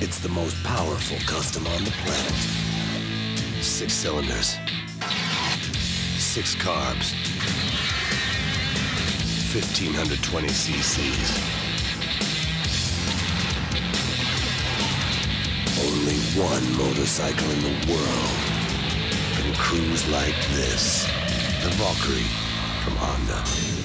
It's the most powerful custom on the planet. Six cylinders. Six carbs. 1520 cc's. Only one motorcycle in the world can cruise like this. The Valkyrie from Honda.